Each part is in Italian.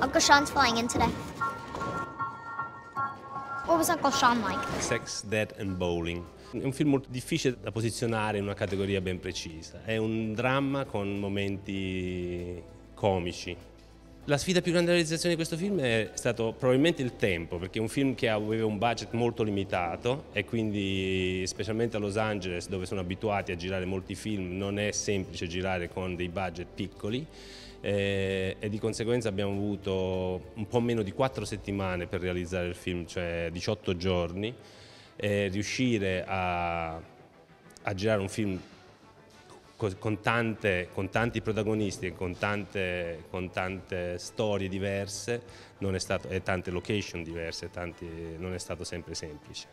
Uncle Sean's flying in today. What was Uncle Sean like? Sex, Dead and Bowling. È un film molto difficile da posizionare in una categoria ben precisa. È un dramma con momenti comici. La sfida più grande realizzazione di questo film è stato probabilmente il tempo, perché è un film che aveva un budget molto limitato e quindi specialmente a Los Angeles dove sono abituati a girare molti film non è semplice girare con dei budget piccoli. Eh, e di conseguenza abbiamo avuto un po' meno di quattro settimane per realizzare il film, cioè 18 giorni, e riuscire a, a girare un film con, tante, con, tanti protagonisti e con tante, con tante storie diverse stato, e tante location diverse, tanti, non è stato sempre semplice.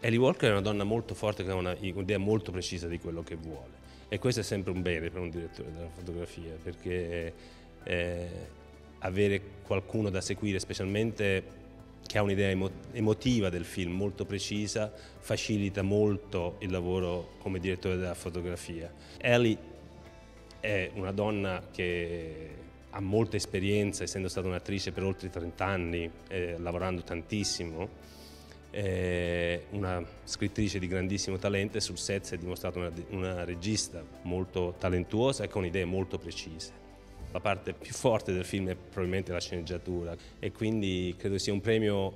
Ellie Walker è una donna molto forte che ha un'idea molto precisa di quello che vuole e questo è sempre un bene per un direttore della fotografia perché eh, avere qualcuno da seguire, specialmente che ha un'idea emotiva del film molto precisa, facilita molto il lavoro come direttore della fotografia. Ellie è una donna che ha molta esperienza, essendo stata un'attrice per oltre 30 anni, eh, lavorando tantissimo, è una scrittrice di grandissimo talento e sul set si è dimostrata una, una regista molto talentuosa e con idee molto precise. La parte più forte del film è probabilmente la sceneggiatura. E quindi credo sia un premio,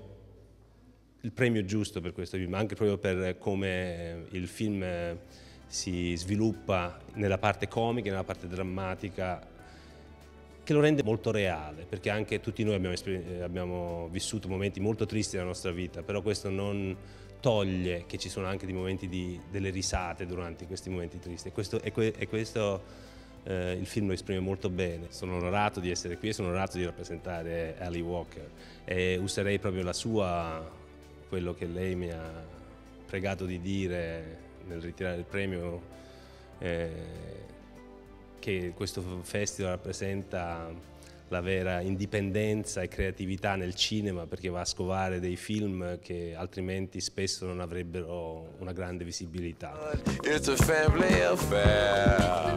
il premio giusto per questo film, anche proprio per come il film si sviluppa nella parte comica, nella parte drammatica, che lo rende molto reale, perché anche tutti noi abbiamo, abbiamo vissuto momenti molto tristi nella nostra vita, però questo non toglie che ci sono anche dei momenti di, delle risate durante questi momenti tristi. E questo, e que, e questo eh, il film lo esprime molto bene. Sono onorato di essere qui e sono onorato di rappresentare Ali Walker e userei proprio la sua, quello che lei mi ha pregato di dire nel ritirare il premio, eh, che questo festival rappresenta la vera indipendenza e creatività nel cinema perché va a scovare dei film che altrimenti spesso non avrebbero una grande visibilità. It's a family affair.